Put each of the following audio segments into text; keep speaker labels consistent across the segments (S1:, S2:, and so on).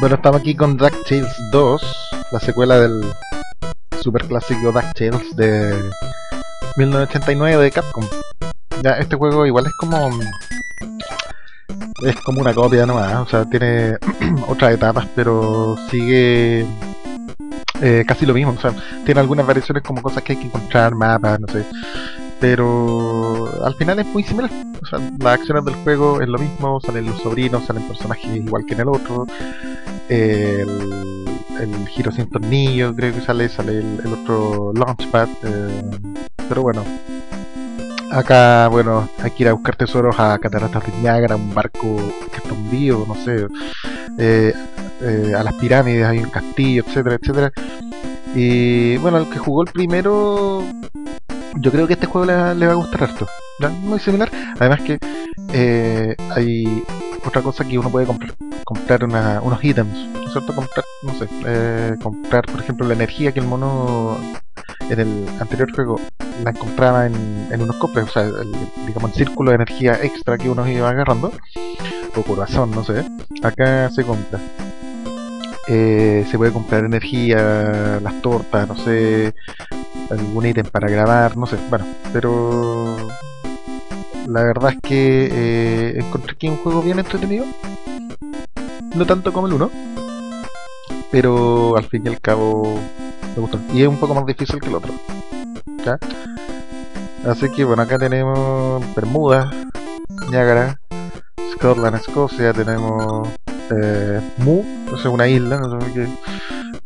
S1: Bueno, estamos aquí con DuckTales 2, la secuela del super clásico DuckTales de 1989 de Capcom. Ya, este juego igual es como... Es como una copia nomás, o sea, tiene otras etapas, pero sigue eh, casi lo mismo. O sea, tiene algunas variaciones como cosas que hay que encontrar, mapas, no sé. Pero al final es muy similar. O sea, las acciones del juego es lo mismo, salen los sobrinos, salen personajes igual que en el otro. El, el giro sin tornillo, creo que sale, sale el, otro launchpad. Eh, pero bueno, acá, bueno, hay que ir a buscar tesoros a Cataratas de Niágara, un barco que está hundido, no sé. Eh, eh, a las pirámides, hay un castillo, etcétera, etcétera. Y bueno, el que jugó el primero, yo creo que este juego le, le va a gustar harto. ¿ya? Muy similar. Además que eh, hay otra cosa que uno puede comprar. Comprar una, unos ítems. ¿no es cierto? Comprar, no sé, eh, comprar por ejemplo la energía que el mono en el anterior juego la encontraba en, en unos cofres, o sea, el, digamos el círculo de energía extra que uno iba agarrando, o corazón, no sé, acá se compra. Eh, se puede comprar energía, las tortas, no sé, algún ítem para grabar, no sé, bueno, pero la verdad es que eh, encontré es un juego bien entretenido, no tanto como el 1, pero al fin y al cabo me gustó, y es un poco más difícil que el otro. ¿ya? Así que bueno, acá tenemos Bermuda, Niagara, Scotland, Escocia, tenemos eh, Mu, es una isla, no sé qué,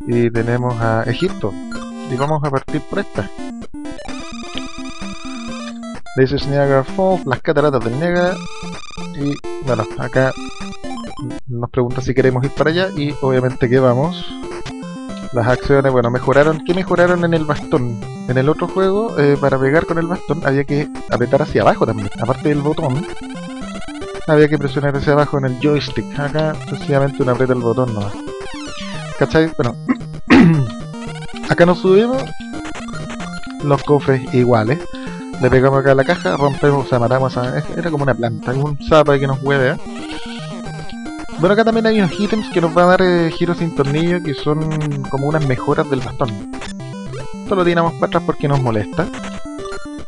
S1: y tenemos a Egipto. Y vamos a partir por esta. This is Niagara Falls, las cataratas del Niagara. Y bueno, acá nos pregunta si queremos ir para allá y obviamente que vamos. Las acciones, bueno, mejoraron. ¿Qué mejoraron en el bastón? En el otro juego, eh, para pegar con el bastón había que apretar hacia abajo también, aparte del botón. Había que presionar hacia abajo en el joystick. Acá sencillamente uno aprieta el botón nomás. ¿Cachai? Bueno, acá nos subimos. Los cofres iguales. Le pegamos acá a la caja, rompemos, o sea, matamos a... Era como una planta, un zapa que nos hueve. Bueno, acá también hay unos ítems que nos van a dar eh, giros sin tornillo que son como unas mejoras del bastón. Esto lo tiramos para atrás porque nos molesta.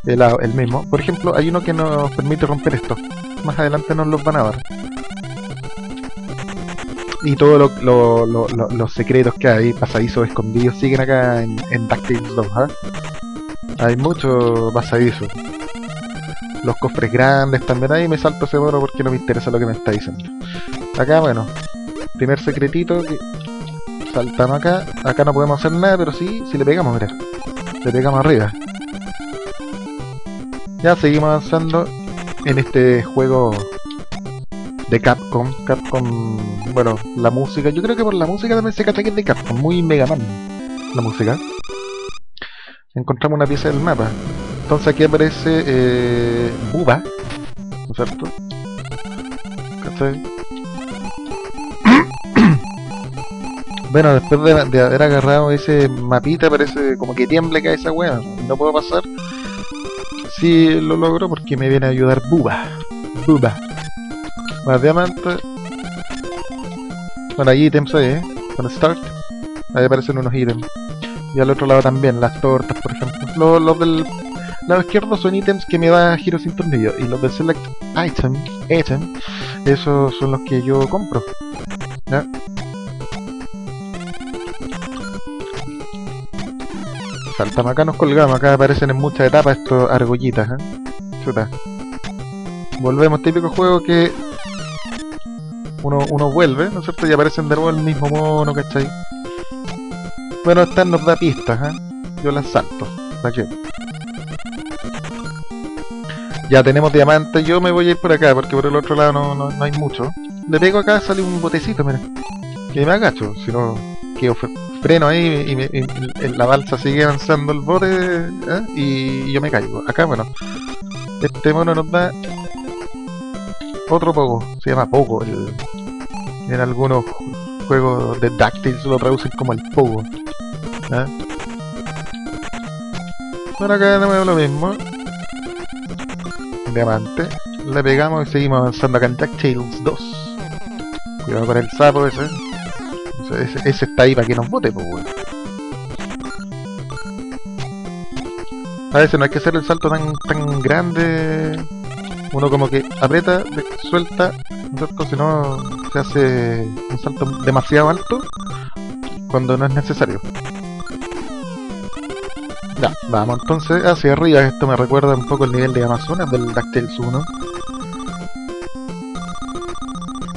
S1: El, el mismo. Por ejemplo, hay uno que nos permite romper esto. Más adelante nos los van a dar. Y todos lo, lo, lo, los secretos que hay, pasadizos escondidos, siguen acá en, en DuckTales 2. ¿eh? Hay mucho pasadizo. Los cofres grandes también ahí me salto ese mono porque no me interesa lo que me está diciendo. Acá, bueno, primer secretito saltamos acá. Acá no podemos hacer nada, pero sí, si le pegamos, mira. Le pegamos arriba. Ya seguimos avanzando en este juego de Capcom. Capcom, bueno, la música, yo creo que por la música también se cacha que de Capcom, muy Mega Man la música. Encontramos una pieza del mapa. Entonces aquí aparece eh, Buba, ¿no es cierto? ¿Cachai? bueno, después de, haber agarrado ese mapita parece como que tiembla acá esa wea. No puedo pasar. Sí lo logro porque me viene a ayudar Buba. Buba. Más diamantes. Bueno, hay ítems ahí, ¿eh? Con Start. Ahí aparecen unos ítems. Y al otro lado también, las tortas, por ejemplo. Los, los del lado izquierdo son ítems que me da giro sin tornillo. Y los de Select Item, item esos son los que yo compro. ¿Ya? Saltamos acá, nos colgamos. Acá aparecen en muchas etapas estos argollitas. ¿eh? Chuta. Volvemos, típico juego que uno, uno vuelve, ¿no es cierto? Y aparecen de nuevo el mismo mono, ¿cachai? Bueno, esta nos da pistas, ¿eh? Yo las salto. ¿Para qué? Ya tenemos diamantes, yo me voy a ir por acá porque por el otro lado no, no, no hay mucho. Le pego acá, sale un botecito, mira. Que me agacho, si no quedo freno ahí y, me, y, la balsa sigue avanzando el bote ¿eh? y yo me caigo. Acá, bueno, este mono nos da otro poco, se llama Pogo. El, en algunos juegos de DuckTales lo traducen como el Pogo. ¿eh? Bueno, acá no veo lo mismo. Diamante. Le pegamos y seguimos avanzando acá en DuckTales 2. Cuidado con el sapo ese. Ese, está ahí para que nos bote, pues, weón. A veces no hay que hacer el salto tan, tan grande. Uno como que aprieta, suelta, si no se hace un salto demasiado alto cuando no es necesario. Ya, vamos entonces hacia arriba. Esto me recuerda un poco el nivel de Amazonas del DuckTales 1.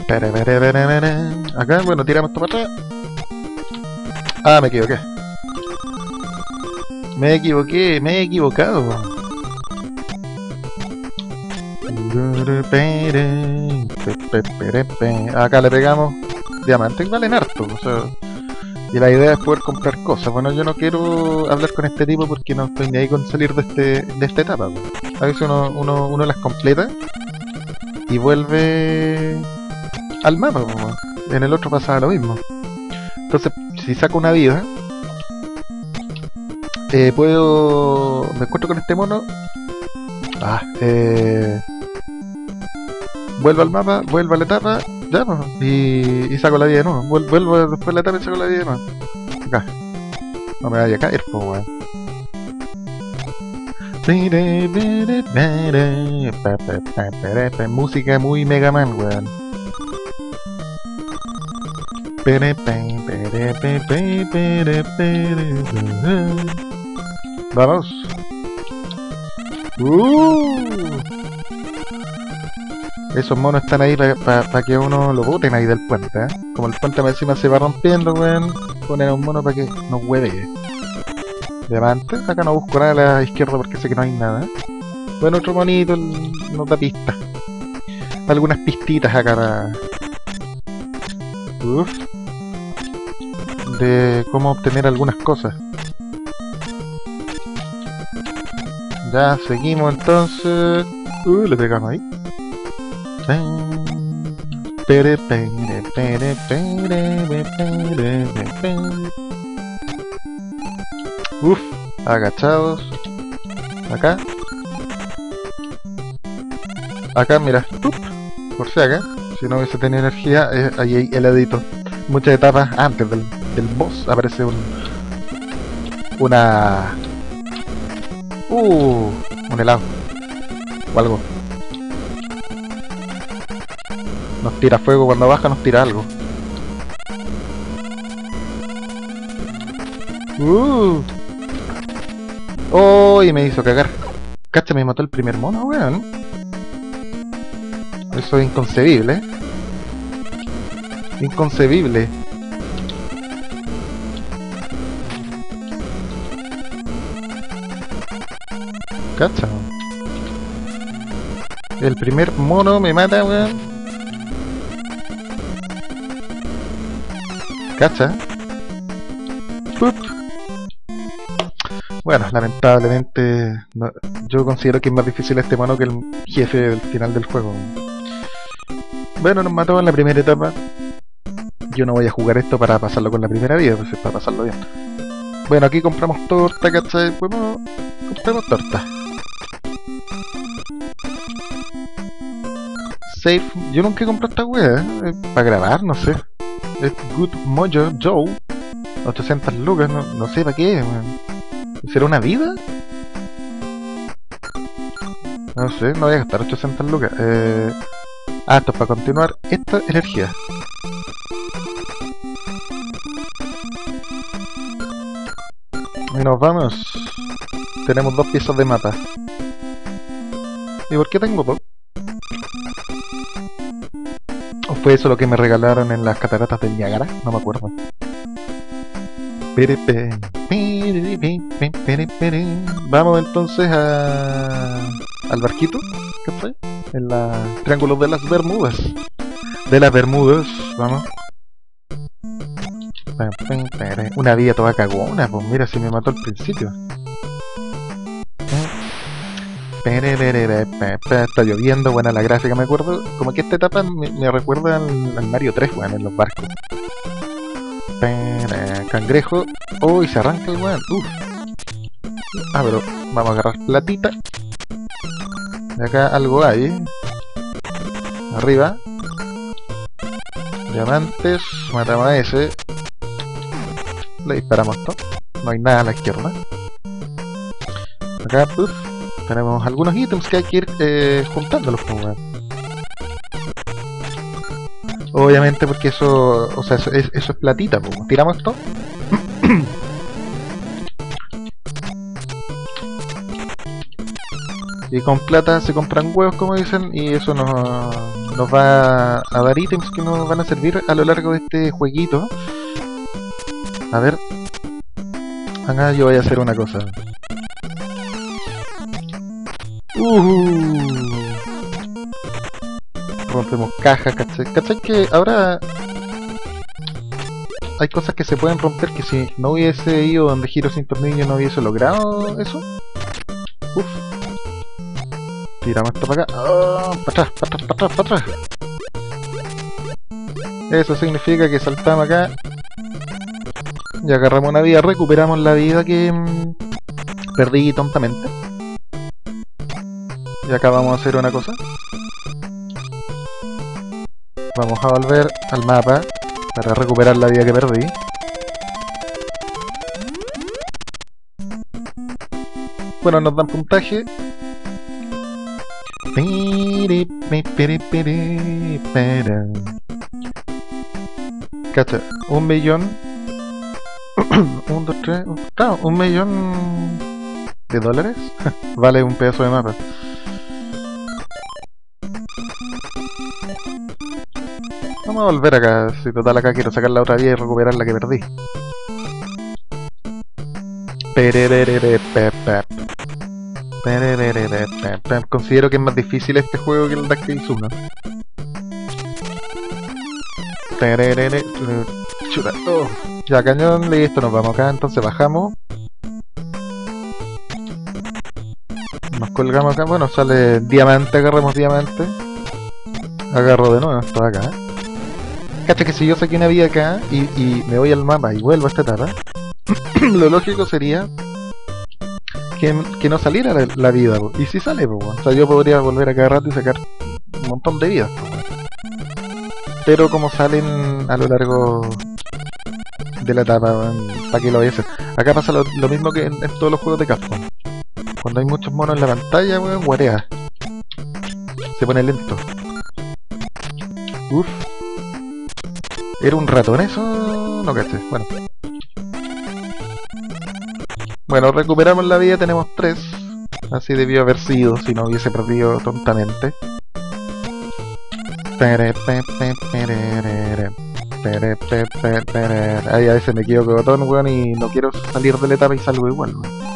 S1: Pere, pere, pere, pere. Acá, bueno, tiramos esto para atrás. Ah, me equivoqué. Me equivoqué, me he equivocado. Acá le pegamos diamantes, valen harto. O sea, y la idea es poder comprar cosas. Bueno, yo no quiero hablar con este tipo porque no estoy ni ahí con salir de este de esta etapa. A veces uno, uno, uno las completa y vuelve al mapa. En el otro pasaba lo mismo. Entonces, si saco una vida, eh, puedo... Me encuentro con este mono. Ah, eh... Vuelvo al mapa, vuelvo a la etapa, ya, pues, y, y saco la vida de nuevo. Vuel- Vuelvo después de la etapa y saco la vida de nuevo. Acá. No me vaya a caer, pues, weón. Música muy Mega Man, weón. Pere, pe, Esos monos están ahí para que uno lo boten ahí del puente, ¿eh? Como el puente encima se va rompiendo, weón, ponen a un mono para que nos hueve. Levante, acá no busco nada a la izquierda porque sé que no hay nada. Bueno, otro monito nos da pistas. Algunas pistitas acá para... Uf. De cómo obtener algunas cosas. Ya, seguimos entonces. Uh, le pegamos ahí. Uf, agachados. Acá. Acá, mira. Por si acá. Si no hubiese tenido energía, eh, ahí hay heladito. Muchas etapas antes del, del boss aparece un. Una. Uh, un helado. O algo. Nos tira fuego cuando baja, nos tira algo. Uh. Oh, y me hizo cagar. Cacha, me mató el primer mono, weón. Eso es inconcebible. Inconcebible. Cacha. El primer mono me mata, weón. Cacha. Bueno, lamentablemente yo considero que es más difícil este mono que el jefe del final del juego. Bueno, nos mató en la primera etapa. Yo no voy a jugar esto para pasarlo con la primera vida, pues es para pasarlo bien. Bueno, aquí compramos torta, ¿cachai? Bueno, compramos torta. Safe, yo nunca he comprado esta wea, ¿eh? para grabar, no sé. Es Good Mojo Joe, 800 lucas, no, no sé para qué. ¿Será una vida? No sé, no voy a gastar 800 lucas. Eh... Ah, esto es para continuar esta energía. Y nos vamos. Tenemos dos piezas de mapa. ¿Y por qué tengo dos? Eso lo que me regalaron en las cataratas del Niágara? No me acuerdo. Vamos entonces a... al barquito, ¿qué fue? En la Triángulo de las Bermudas. De las Bermudas, vamos. Una vía toda cagona, pues mira si me mató al principio. Está lloviendo, buena la gráfica, me acuerdo. Como que esta etapa me, recuerda al, Mario 3, weón, en los barcos. Cangrejo. Uy, se arranca el weón. Ah, pero vamos a agarrar platita. De acá algo hay. Arriba. Diamantes. Matamos a ese. le disparamos esto. No hay nada a la izquierda. Acá, puff, tenemos algunos ítems que hay que ir eh, juntándolos, pues. Obviamente porque eso, o sea, eso es, eso es platita, pues. Tiramos esto. y con plata se compran huevos, como dicen, y eso nos, nos va a dar ítems que nos van a servir a lo largo de este jueguito. A ver. Acá yo voy a hacer una cosa. Uh, rompemos cajas, ¿cachai? ¿Cachai que ahora hay cosas que se pueden romper que si no hubiese ido donde giro sin tornillo no hubiese logrado eso? Uf. Tiramos esto para acá. Oh, para atrás, para atrás, para atrás, para atrás. Eso significa que saltamos acá y agarramos una vida, recuperamos la vida que mm, perdí tontamente. Y acá vamos a hacer una cosa. Vamos a volver al mapa para recuperar la vida que perdí. Bueno, nos dan puntaje. Cacha, un millón. un, dos, tres. Claro, un millón de dólares vale un pedazo de mapa. Vamos a volver acá, si total acá quiero sacar la otra vía y recuperar la que perdí. Considero que es más difícil este juego que el DuckTales 1. Chuta. Oh. Ya, cañón, listo, nos vamos acá, entonces bajamos. Nos colgamos acá, bueno, sale diamante, agarremos diamante. Agarro de nuevo esto acá. Cacha que si yo saqué una vida acá y, me voy al mapa y vuelvo a esta etapa, lo lógico sería que, no saliera la, la vida. Y si sale, o sea, yo podría volver a cada rato y sacar un montón de vidas. po. Pero como salen a lo largo de la etapa, ¿para qué lo voy a hacer? Acá pasa lo, mismo que en, en todos los juegos de Capcom. Cuando hay muchos monos en la pantalla, weón, guarea. Se pone lento. Uf. ¿Era un ratón eso? No caché. Bueno. Bueno, recuperamos la vida, tenemos 3. Así debió haber sido si no hubiese perdido tontamente. Ay, a veces me equivoco botón, weón, y no quiero salir de la etapa y salgo igual, weón.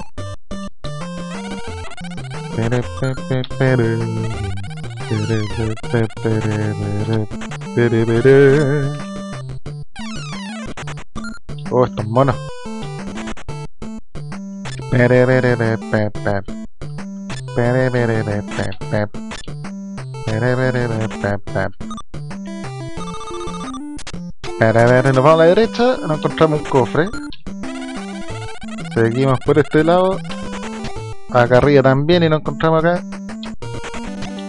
S1: Pe. Pere, pere, Nos vamos a la derecha, nos encontramos un cofre. Seguimos por este lado. Acá arriba también y nos encontramos acá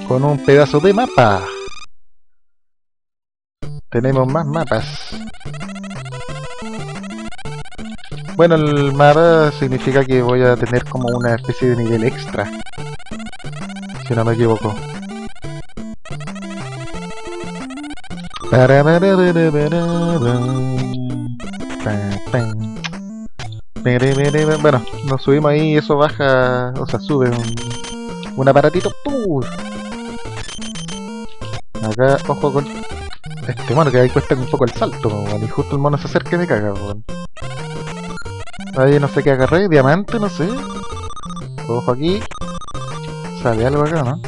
S1: con un pedazo de mapa. Tenemos más mapas. Bueno, el mapa significa que voy a tener como una especie de nivel extra. Si no me equivoco. Bueno, nos subimos ahí y eso baja, o sea, sube un, un aparatito. Acá, ojo con este mono que ahí cuesta un poco el salto, y justo el mono se acerca y me caga, weón. Ahí no sé qué agarré, diamante, no sé. Ojo aquí. Sale algo acá, ¿no?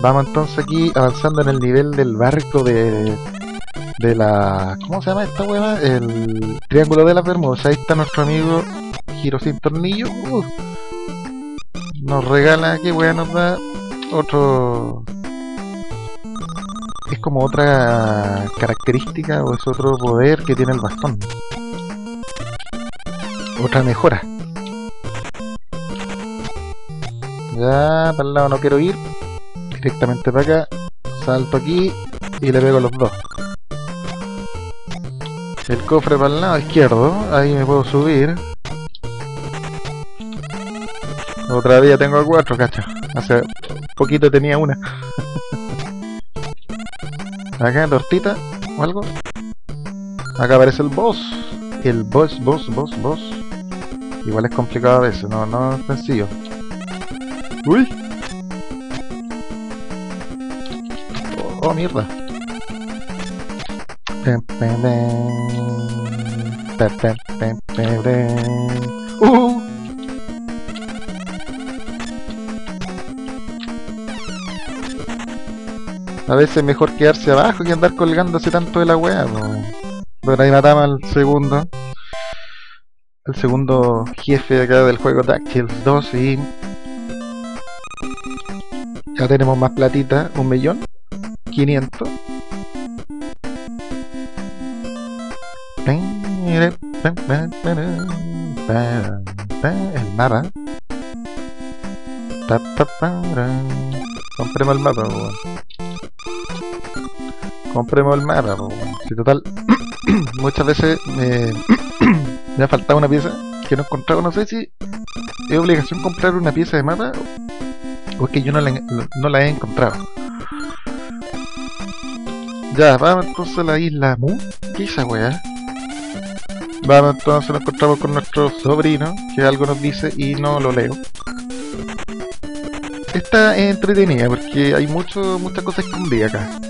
S1: Vamos entonces aquí avanzando en el nivel del barco de... De la... ¿Cómo se llama esta hueá? El Triángulo de las Bermudas. Ahí está nuestro amigo Giro sin tornillo. Uh. Nos regala, qué hueá nos da otro es como otra característica o es otro poder que tiene el bastón. Otra mejora. Ya, para el lado no quiero ir. Directamente para acá. Salto aquí y le pego los dos. El cofre para el lado izquierdo, ahí me puedo subir. Otra vez tengo cuatro, cacha. Hace poquito tenía una. Acá, tortita o algo. Acá aparece el boss. El boss, boss, boss, boss. Igual es complicado a veces, no, no es sencillo. ¡Uy! Oh, oh mierda. ¡Uh! A veces es mejor quedarse abajo que andar colgándose tanto de la wea. Pero ahí matamos al segundo. El segundo jefe de acá del juego DuckTales 2 y... Ya tenemos más platita, un millón. 500. El mapa. Compremos el mapa, compremos el mapa. Si total, muchas veces me, me ha faltado una pieza que no he encontrado. No sé si es obligación comprar una pieza de mapa o es que yo no la, no la he encontrado. Ya, vamos entonces a la isla Mu. ¿Qué es esa weá? Vamos entonces nos encontramos con nuestro sobrino, que algo nos dice y no lo leo. Esta es entretenida porque hay mucho, muchas cosas escondidas acá.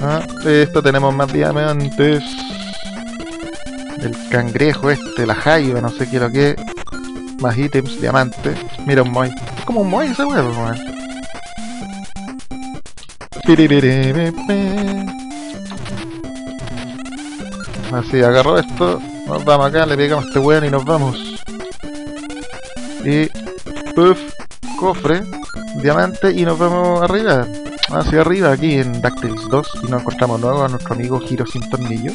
S1: Ah, esto tenemos más diamantes. El cangrejo este, la jaiba, no sé qué lo que Más ítems, diamantes. Mira un moy. Es como un moy ese huevo, weón. Así, agarro esto. Nos vamos acá, le pegamos a este weón y nos vamos. Y... Puff, cofre, diamante y nos vamos arriba hacia arriba aquí en DuckTales 2 y nos encontramos nuevo a nuestro amigo Giro sin tornillo.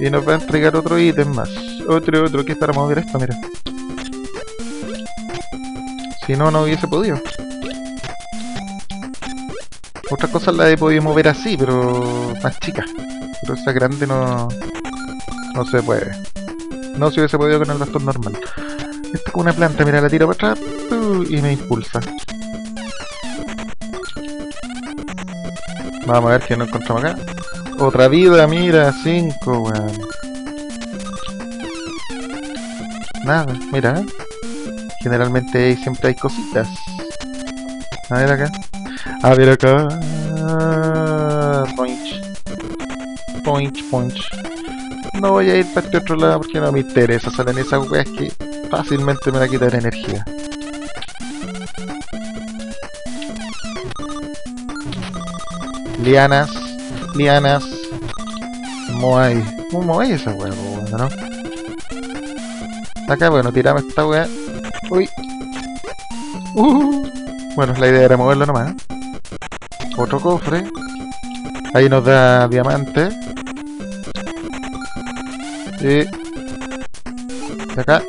S1: Y nos va a entregar otro ítem más. Otro otro que es para mover esto mira. Si no no hubiese podido. Otras cosas las he podido mover así pero más chicas pero esa grande no no se puede. No se hubiese podido con el bastón normal. Esta es una planta mira la tiro para atrás y me impulsa Vamos a ver qué nos encontramos acá. Otra vida, mira, 5, weón. Nada, mira. Generalmente siempre hay cositas. A ver acá. A ver acá. Punch. Punch, punch. No voy a ir para este otro lado porque no me interesa. Salen esas weas que fácilmente me la quitar energía. Lianas, lianas. Moai. ¿Cómo Moai esa wea, ¿no? Acá, bueno, tiramos esta wea. Uy. Uh. Bueno, la idea era moverlo nomás. Otro cofre. Ahí nos da diamante. Y... acá.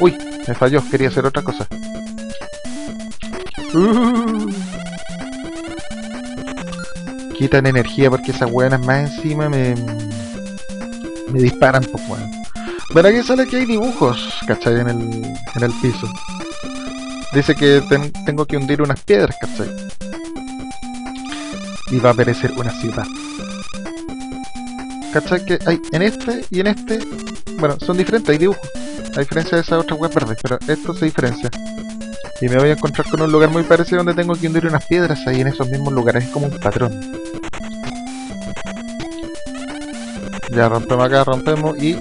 S1: Uy, me falló, quería hacer otra cosa. Uh quitan energía porque esas weonas más encima me, me disparan, pues weón. Bueno, aquí sale que hay dibujos, ¿cachai? En el, en el piso. Dice que tengo que hundir unas piedras, ¿cachai? Y va a aparecer una ciudad. ¿Cachai? Que hay en este y en este... Bueno, son diferentes, hay dibujos. A diferencia de esas otras web verdes, pero esto se diferencia. Y me voy a encontrar con un lugar muy parecido donde tengo que hundir unas piedras ahí en esos mismos lugares. Es como un patrón. Ya rompemos acá, rompemos y...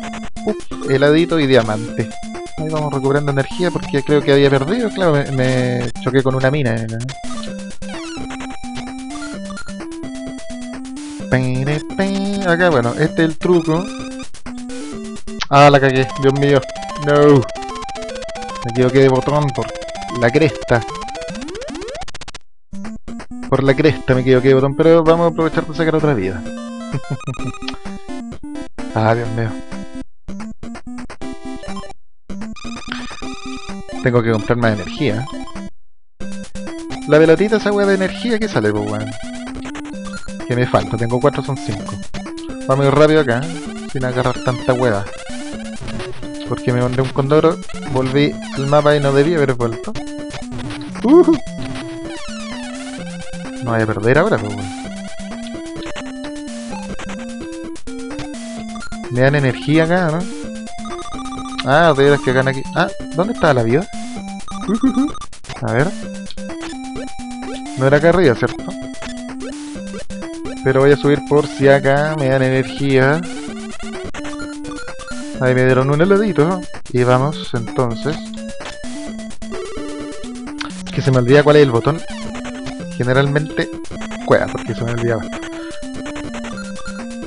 S1: heladito y diamante. Ahí vamos recuperando energía porque creo que había perdido. Claro, me, choqué con una mina. Acá, bueno, este es el truco. Ah, la cagué, Dios mío. No. Me equivoqué de botón por la cresta. Por la cresta me equivoqué de botón, pero vamos a aprovechar de sacar otra vida. ah, Dios mío. Tengo que comprar más energía. La pelotita esa weá de energía que sale, pues weón. Que me falta, tengo 4, son 5. Vamos a ir rápido acá, sin agarrar tanta hueá. Porque me mandé un condoro, volví al mapa y no debía haber vuelto. Uh No voy a perder ahora, pues weón. Me dan energía acá, ¿no? Ah, de veras que gana aquí. Ah, ¿dónde está la vida? A ver. No era acá arriba, ¿cierto? Pero voy a subir por si acá me dan energía. Ahí me dieron un heladito. Y vamos, entonces. Que se me olvida cuál es el botón. Generalmente... Cueva, porque se me olvidaba.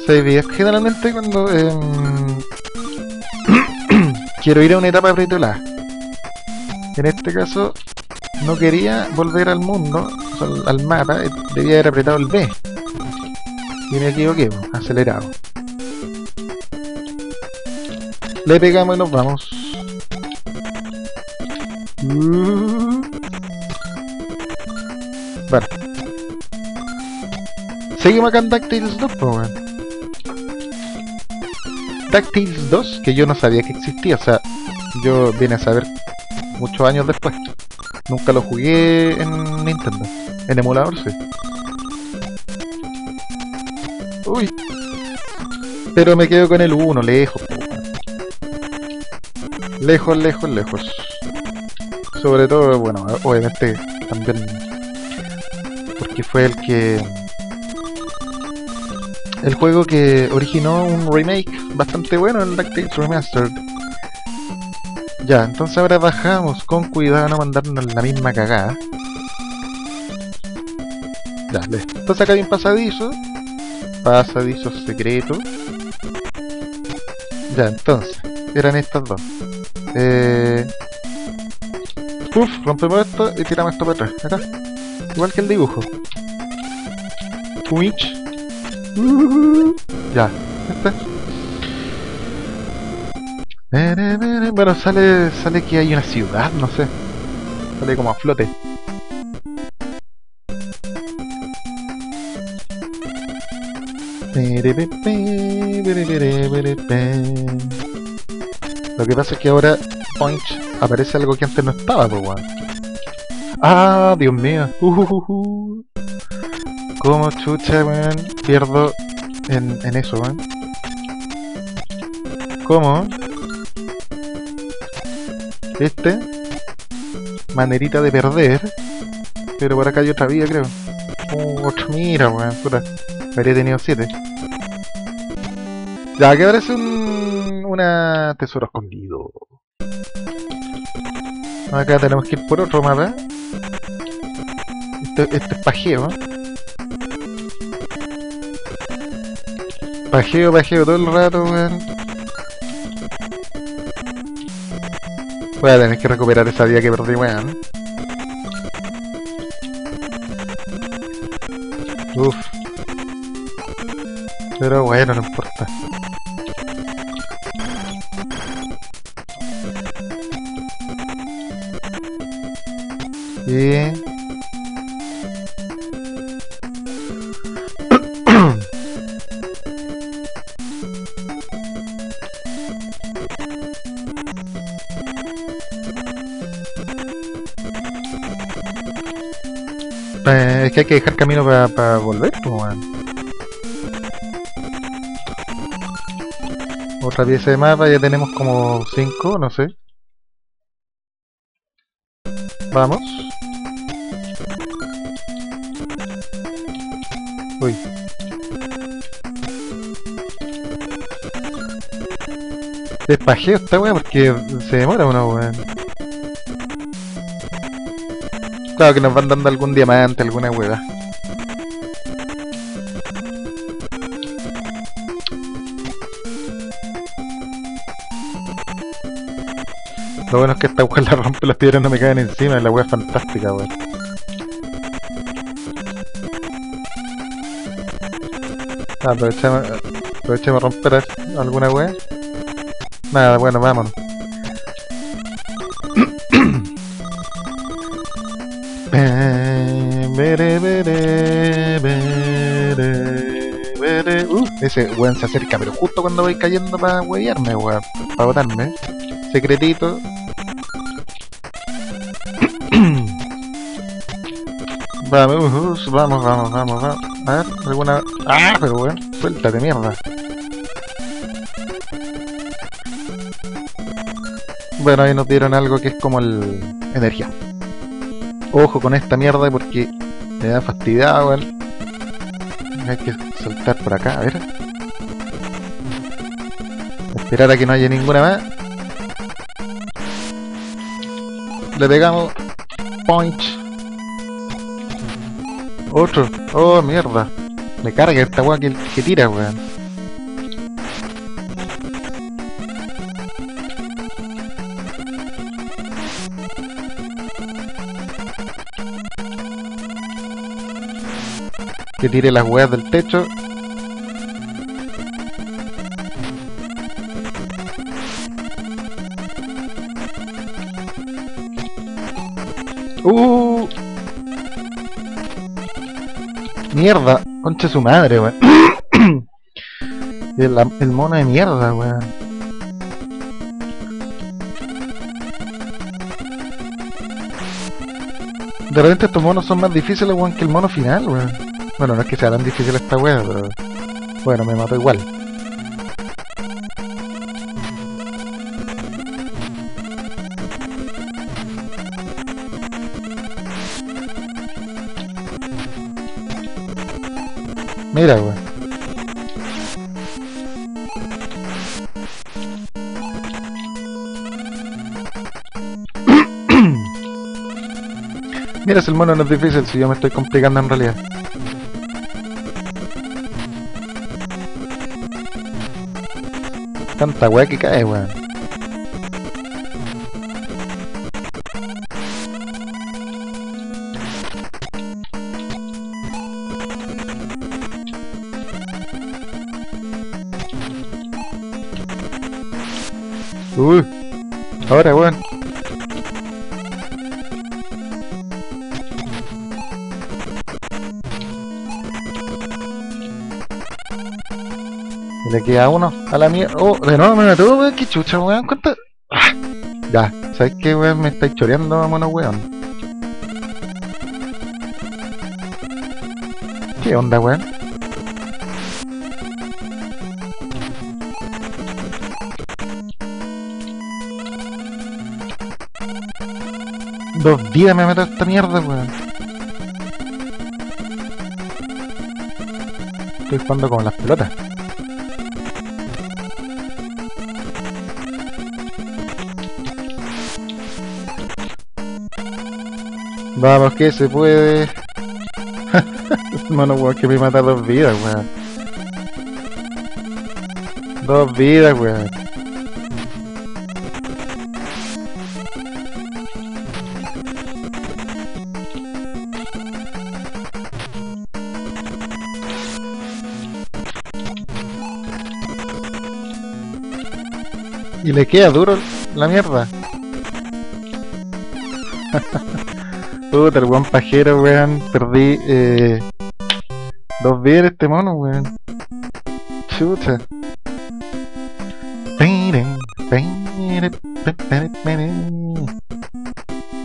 S1: Generalmente cuando... Em, quiero ir a una etapa pretelada. En este caso no quería volver al mundo, al, mapa, eh, debía haber apretado el B. Y me equivoqué, acelerado. Le pegamos y nos vamos. Bueno. Seguimos acá en DuckTales 2, DuckTales 2, que yo no sabía que existía, o sea, yo vine a saber muchos años después. Nunca lo jugué en Nintendo. En emulador sí. Uy. Pero me quedo con el 1, lejos. Lejos, lejos, lejos. Sobre todo, bueno, obviamente también porque fue el que el juego que originó un remake bastante bueno, el DuckTales Remastered. Ya, entonces ahora bajamos con cuidado no mandarnos la misma cagada. Ya. Entonces acá hay un pasadizo. Pasadizo secreto. Ya, entonces. Eran estas dos. Eh... Uf, rompemos esto y tiramos esto para atrás. Acá. Igual que el dibujo. Twitch. ya, este. Bueno, sale, sale que hay una ciudad, no sé. Sale como a flote. Lo que pasa es que ahora Point aparece algo que antes no estaba, pues weón. Ah, Dios mío. Uh, Como chucha, weón. Pierdo en, en eso, weón. ¿Cómo? Este. Manerita de perder. Pero por acá hay otra vía, creo. Oh, mira, weón, puta. Habría tenido 7. Ya, que ahora es un... Una tesoro escondido. Acá tenemos que ir por otro mapa. Este, este es pajeo. Pajeo, pajeo todo el rato, weón. Voy a tener que recuperar esa vida que perdí, weón. Uf. Pero bueno, no importa. Y... es que hay que dejar camino para volver, pues, Otra pieza de mapa, ya tenemos como 5, no sé. Vamos. Uy. Despajeo esta weá porque se demora una weón. Claro que nos van dando algún diamante, alguna hueá. Lo bueno es que esta weá la rompe las piedras no me caen encima, la weá es fantástica, weón. Ah, aprovechemos, aprovechemos a romper alguna weá. Nada, bueno, vámonos. Bere, bere, bere. Uh, ese weón se acerca, pero justo cuando voy cayendo para huearme, weón. Para botarme. Secretito. vamos, vamos, vamos, vamos, vamos. A ver, alguna. ¡Ah! Pero weón, suéltate, mierda. Bueno, ahí nos dieron algo que es como el energía. Ojo con esta mierda porque me da fastidiado, weón. Hay que saltar por acá, a ver. Esperar a que no haya ninguna más. Le pegamos. Punch. Otro. Oh, mierda. Me carga esta weá que, que tira, weón. Que tire las weas del techo. Uh. Mierda, concha su madre, weón. el, el mono de mierda, weón. De repente estos monos son más difíciles, weón, que el mono final, weón. Bueno, no es que sea tan difícil esta weá, pero... Bueno, me mato igual. Mira, weón. Mira, si el mono no es difícil, si yo me estoy complicando en realidad. Tanta weá que cae, weón. Le queda uno a la mierda. Oh, de nuevo me mató, weón. Qué chucha, weón. ¿Cuánto? Ah, ya, ¿sabes qué, weón? Me estáis choreando, mono, weón. ¿Qué onda, weón? Dos días me meto esta mierda, weón. Estoy jugando con las pelotas. Vamos que se puede. Mano, weón, que me mata dos vidas, weón. Dos vidas, weón. Y le queda duro la mierda. Puta, el weón pajero, weón. Perdí eh, dos vidas este mono, weón. Chucha.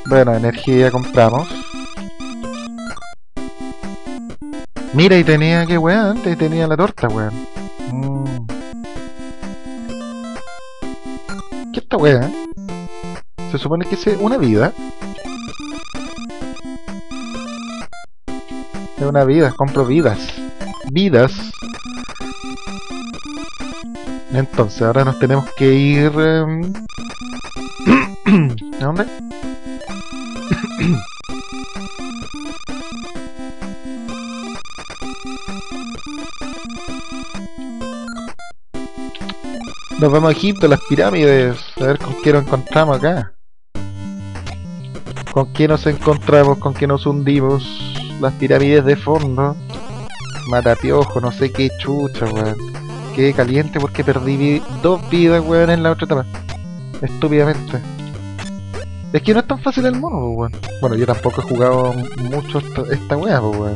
S1: Bueno, energía compramos. Mira, y tenía que weón, antes tenía la torta, weón. Mm. ¿Qué esta weón? Se supone que es una vida. Una vida, compro vidas. Vidas. Entonces, ahora nos tenemos que ir... ¿A dónde? Nos vamos a Egipto, las pirámides, a ver con qué nos encontramos acá. ¿Con qué nos encontramos? ¿Con qué nos hundimos? Las pirámides de fondo. Matapiojo, no sé qué chucha, weón. Quedé caliente porque perdí dos vidas, weón, en la otra etapa. Estúpidamente. Es que no es tan fácil el mono, weón. Bueno, yo tampoco he jugado mucho esta, pues, weón.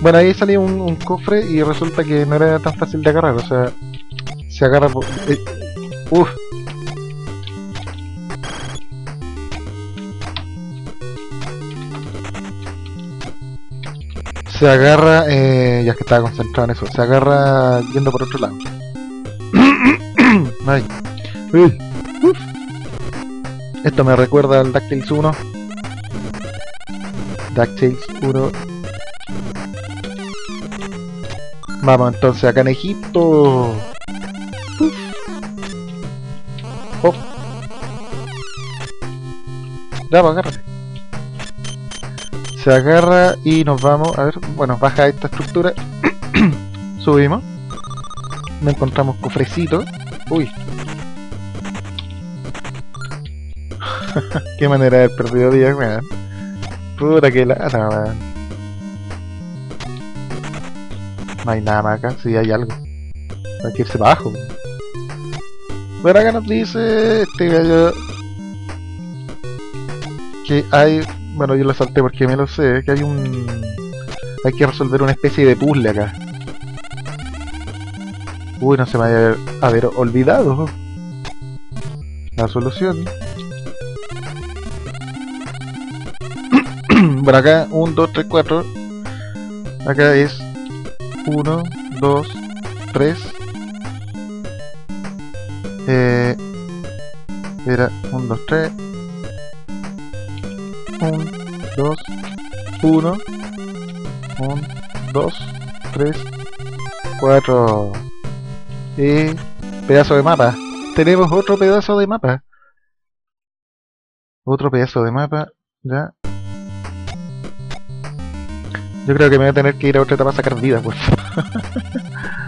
S1: Bueno, ahí salió un, cofre y resulta que no era tan fácil de agarrar, o sea, se agarra por... eh. Se agarra, eh, ya que estaba concentrado en eso, se agarra yendo por otro lado. Ay. Uy. Uf. Esto me recuerda al DuckTales 1. DuckTales 1. Vamos entonces acá en Egipto. Uf. Oh. Agárrate. Se agarra y nos vamos. A ver, bueno, baja esta estructura. Subimos. No encontramos cofrecito. Uy. Qué manera de haber perdido días, weón. Puta que lata, weón. No hay nada más acá, si hay algo. Hay que irse para abajo. Bueno, acá nos dice este gallo que hay. Bueno, yo lo salté porque me lo sé. Que hay un. Hay que resolver una especie de puzzle acá. Uy, no se me vaya a haber olvidado la solución. bueno, acá 1, 2, 3, 4. Acá es 1, 2, 3. Eh, era 1, 2, 3. 1, 2, 1. 1, 2, 3, 4. Y pedazo de mapa. Tenemos otro pedazo de mapa. Otro pedazo de mapa. Ya. Yo creo que me voy a tener que ir a otra etapa a sacar vida, pues.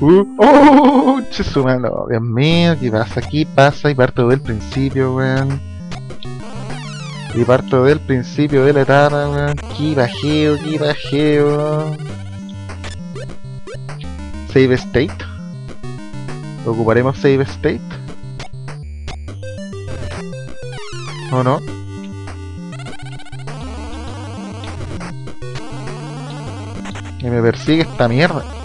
S1: uh, ¡Oh! Chesumano, Dios mío, ¿qué pasa? Aquí pasa y parto del principio, weón. Y parto del principio de la etapa, weón. Qué bajeo, qué bajeo. Save state. Ocuparemos save state. ¿O no? Y me persigue esta mierda.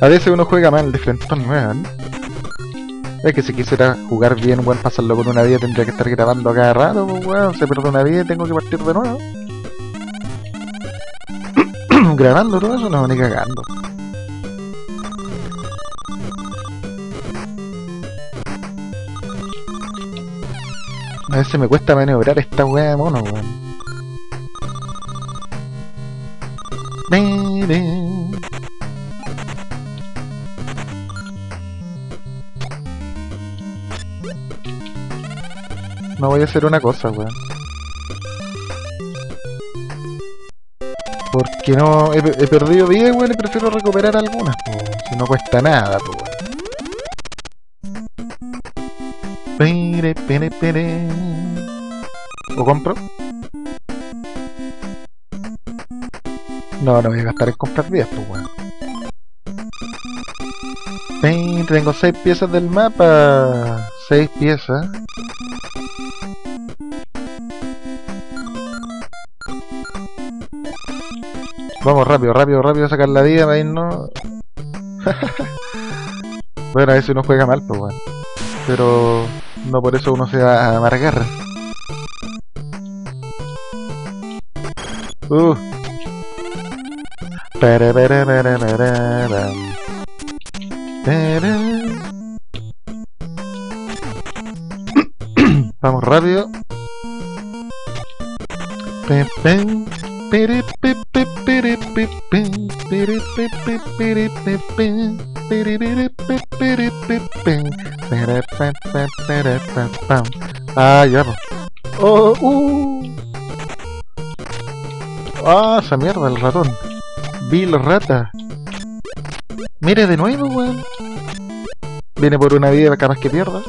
S1: A veces uno juega mal de frente weón. Es que si quisiera jugar bien, weón, pasarlo con una vida tendría que estar grabando cada rato, pues, weón. Se pierde una vida tengo que partir de nuevo. Grabando todo eso no, ni cagando. A veces me cuesta maniobrar esta weá de mono, weón. No voy a hacer una cosa, weón. Porque no... He, perdido vida, weón, y prefiero recuperar algunas, po, Si no cuesta nada, weón. Pere, pere, pere. ¿O compro? No, no voy a gastar en comprar vidas, pues weón. Ven, tengo 6 piezas del mapa. 6 piezas. Vamos rápido, rápido, rápido a sacar la vida para irnos. bueno, a veces uno juega mal, pues weón. Pero no por eso uno se va a amargar. Uh. Vamos rápido. Ah, ya. Oh, uh. Ah, esa mierda, el ratón. Bill Rata. Mire de nuevo, weón. Viene por una vida, capaz que pierda.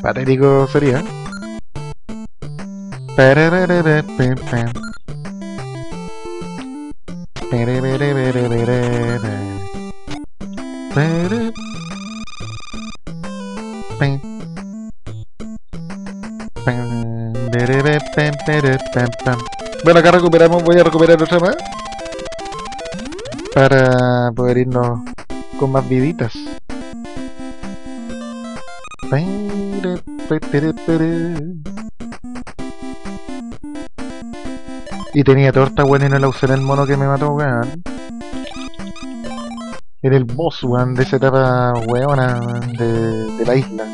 S1: Patético sería. Bueno, acá recuperamos, voy a recuperar otra más. Para poder irnos con más viditas. Y tenía torta, weón, y no la usé en el mono que me mató, weón. Era el boss, weón, de esa etapa weona de, de la isla.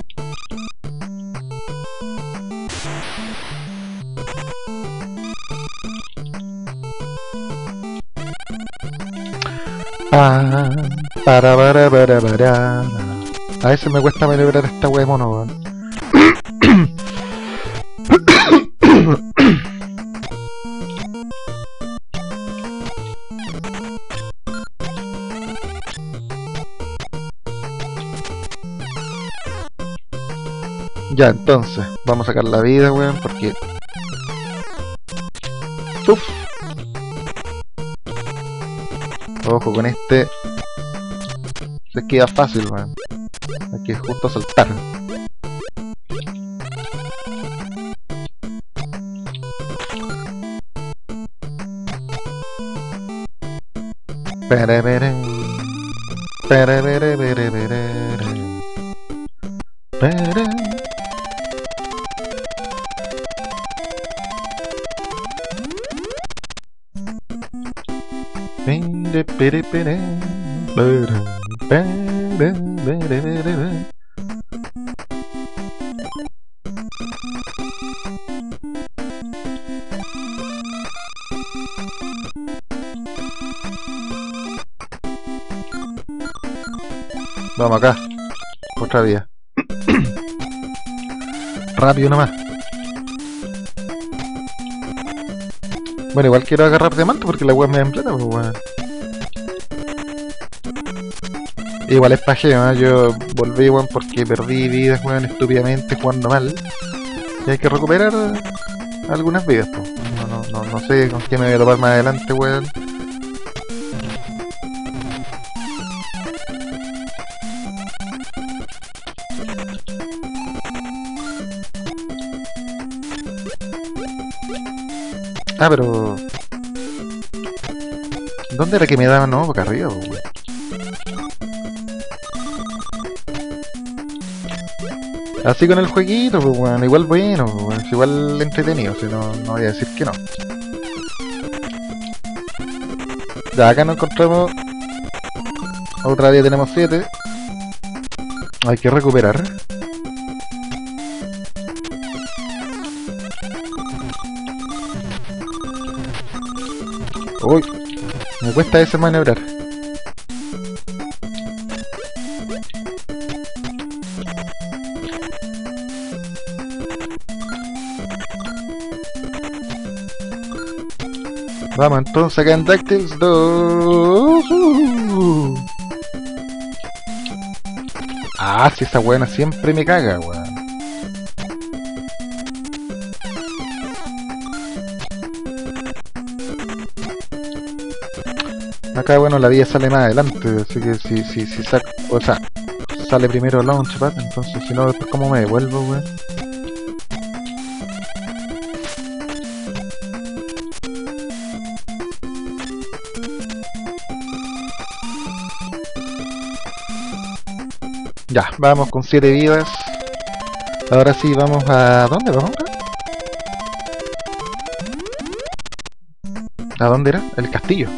S1: Ah, para, para, para, para. A veces me cuesta celebrar esta wea mono. Ya, entonces, vamos a sacar la vida, weón, porque... Uf. Ojo con este. Se queda fácil, weón. Hay que justo saltar. Pere, pere. Pere, pere, pere, pere. Pere. Vamos acá. Otra vía. Rápido nomás. Bueno, igual quiero agarrar diamante porque la web me da en plata, pues weón. Igual es pajeo, yo volví, weón, porque perdí vidas, weón, estúpidamente jugando mal. Y hay que recuperar algunas vidas, pues. No, no, no, no sé con qué me voy a topar más adelante, weón. Ah, pero... ¿Dónde era que me daban? No, boca arriba, weón. Así con el jueguito, pues bueno, igual bueno, pues, es igual entretenido, si no, no voy a decir que no. Ya acá nos encontramos. Otra vez tenemos 7. Hay que recuperar. Uy, me cuesta ese maniobrar. Vamos entonces acá en DuckTales 2. Ah, si esa buena siempre me caga, weón. Acá, bueno, la vida sale más adelante, así que si, si, si saco, o sea, sale primero el Launchpad, entonces si no, después cómo me devuelvo, weón. Ya, vamos con 7 vidas. Ahora sí, vamos a... ¿Dónde vamos? ¿A dónde era? El castillo.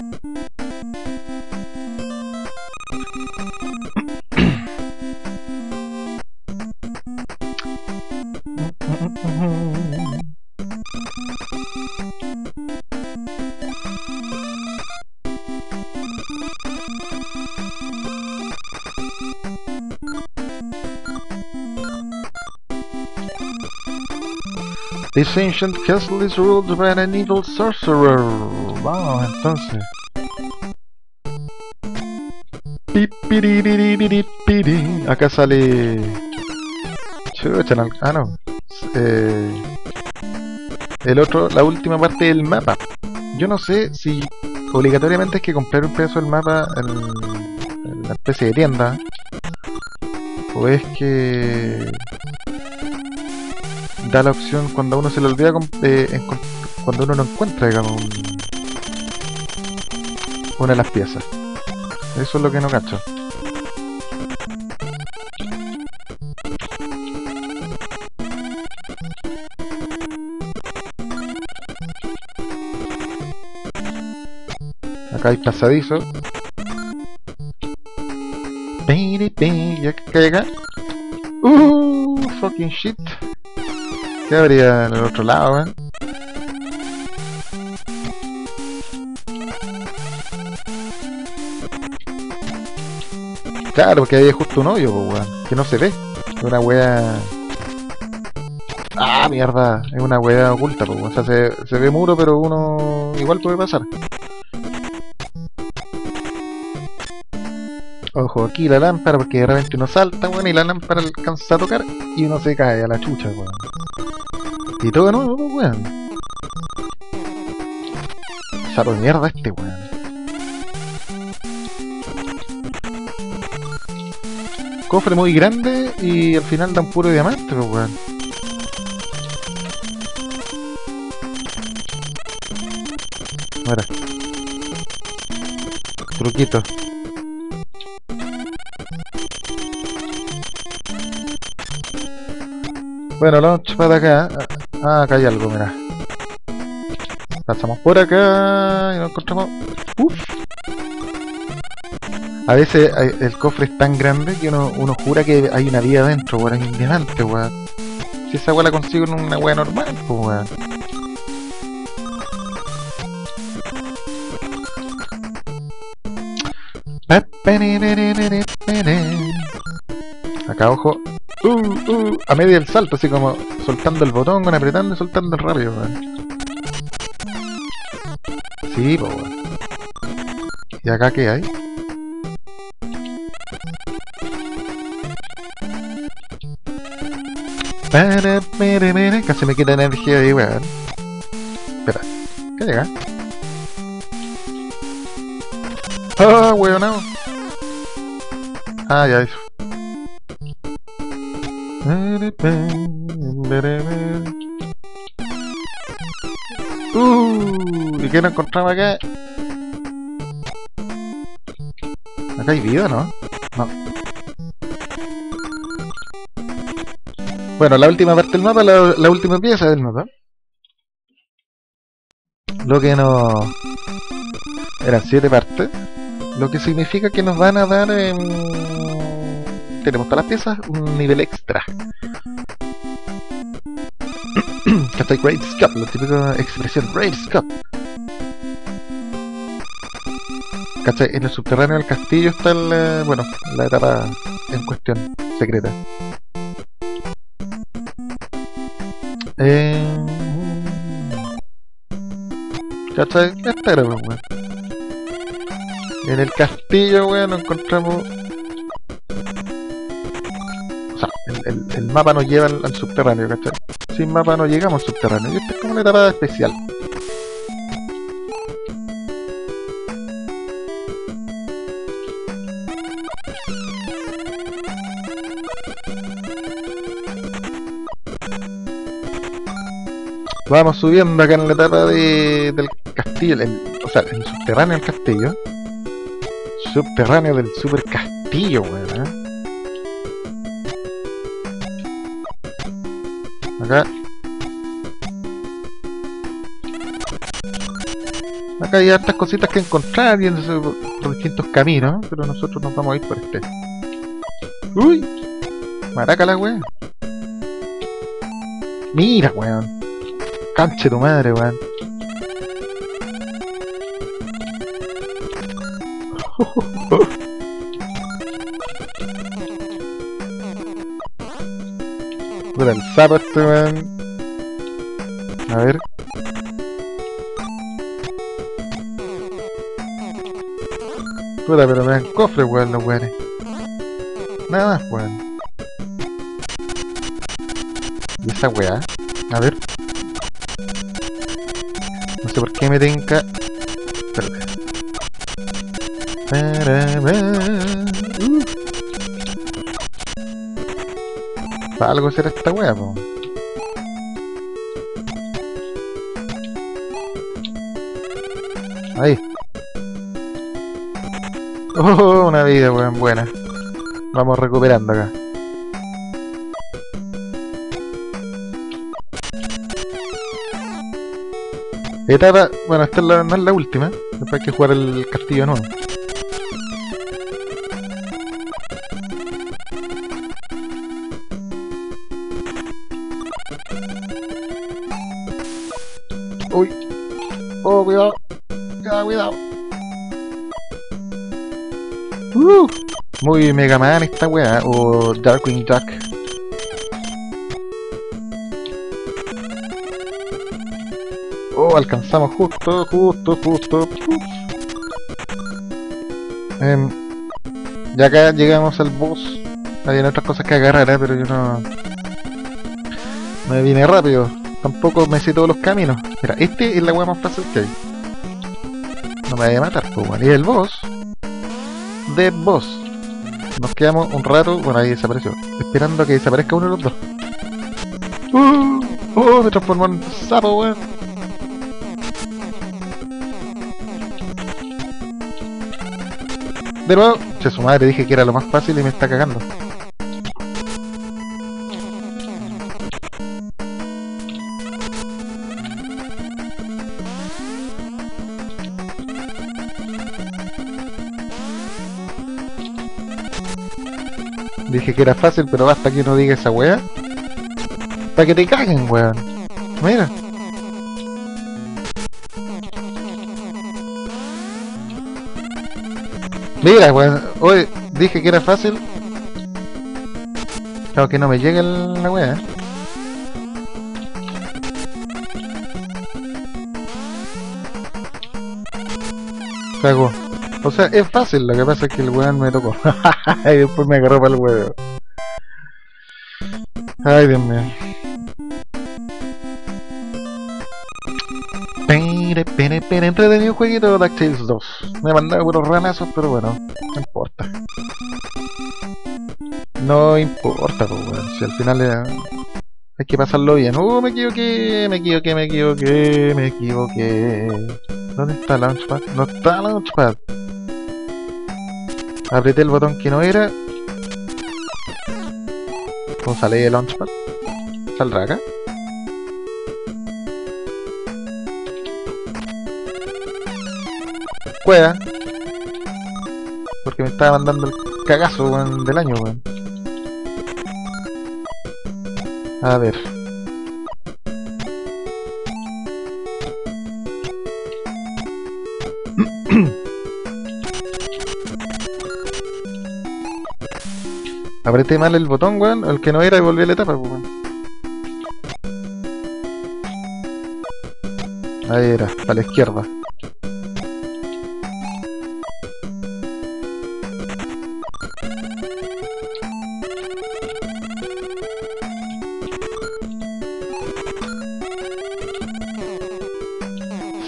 S1: This ancient castle is ruled by an evil sorcerer. Vamos, entonces. Acá sale... Ah no. Eh... el otro, la última parte del mapa. Yo no sé si obligatoriamente hay que comprar un pedazo del mapa en, en la especie de tienda. O es que da la opción cuando uno se le olvida eh, cuando uno no encuentra digamos un, una de las piezas. Eso es lo que no cacho. Acá hay pasadizo. Ya que acá uh fucking shit ¿Qué habría en el otro lado, eh? Claro, porque ahí hay justo un hoyo, weón. Que no se ve. Es una wea... Ah, mierda. Es una wea oculta, pues, O sea, se, se ve muro, pero uno igual puede pasar. Ojo, aquí la lámpara, porque de repente uno salta, weón, y la lámpara alcanza a tocar y uno se cae a la chucha, weón. Todo de nuevo, pues, weón. Sapo de mierda este, weón. Cofre muy grande y al final dan puro diamante, pues, weón. Mira. Truquito. Bueno, launch para acá. Ah, acá hay algo, mira. Pasamos por acá y nos encontramos... Uf. A veces el cofre es tan grande que uno, uno jura que hay una vida adentro, weón, hay un weón. Si esa weá la consigo en una weá normal, pues weón. Acá, ojo. Uh, uh, a medio del salto, así como soltando el botón, con apretando y soltando rápido, weón. Sí, po, weón. ¿Y acá qué hay? Casi me quita energía ahí, weón. Espera, ¿qué llega? ¡Ah, weón! No. Ah, ya, eso. Uh, ¿Y qué nos encontramos acá? Acá hay vida, ¿no? No. Bueno, la última parte del mapa, la, última pieza del mapa. Lo que nos... Eran siete partes. Lo que significa que nos van a dar... En tenemos todas las piezas un nivel extra. ¿Cachai? Great Scope, la típica expresión, Great Scope. ¿Cachai? En el subterráneo del castillo está el, eh, bueno, la etapa en cuestión, secreta. Eh... ¿Cachai? Esta era, weón. En el castillo, weón, nos encontramos el, mapa nos lleva al, subterráneo, ¿cachai? Sin mapa no llegamos al subterráneo. Y esta es como una etapa especial. Vamos subiendo acá en la etapa de, del castillo, o sea, en el subterráneo del castillo. Subterráneo del super castillo, weón, Acá. Acá hay hartas cositas que encontrar yéndose por distintos caminos, pero nosotros nos vamos a ir por este. ¡Uy! Maraca la weón. Mira, weón. Canche tu madre, weón. Puta el sapo este weón. A ver. Puta, pero me dan cofre, weón, los weones. Nada más, weón. ¿Y esa weá? A ver. sé por qué me tinca. Espérate. Algo será esta wea, po. Ahí. Oh, una vida, weón, buena. Vamos recuperando acá. Etapa, bueno, esta es la, no es la última. Después hay que jugar el castillo nuevo. Mega Man esta weá. O Darkwing Duck. Oh, alcanzamos justo, justo, justo. Em, ya acá llegamos al boss. Hay otras cosas que agarrar, ¿eh? pero yo no... Me vine rápido. Tampoco me sé todos los caminos. Mira, este es la weá más fácil que hay. No me vaya a matar, pues, bueno. Y el boss. De boss. Nos quedamos un rato. Bueno, ahí desapareció. Esperando a que desaparezca uno de los dos. ¡Uh! ¡Oh! Me transformó en sapo, weón. De nuevo, che su madre, dije que era lo más fácil y me está cagando. Dije que era fácil, pero basta que no diga esa wea. Para que te caguen, weón. Mira. Mira, weón. Hoy dije que era fácil. Claro que no me llega el- la wea. Cago. O sea, es fácil, lo que pasa es que el weón me tocó. y después me agarró para el huevo. Ay, Dios mío. Pere, pere, pere, entretenido jueguito DuckTales 2. Me he mandado puros ranazos, pero bueno, no importa. No importa, pues, weón. Si al final eh, hay que pasarlo bien. Uh, me equivoqué, me equivoqué, me equivoqué, me equivoqué. ¿Dónde está Launchpad? No está Launchpad. Apreté el botón que no era. ¿Cómo sale el Launchpad? ¿Saldrá acá? Porque me estaba mandando el cagazo del año, weón. A ver. Apreté mal el botón, weón, el que no era y volví a la etapa, pues, weón. Ahí era, a la izquierda.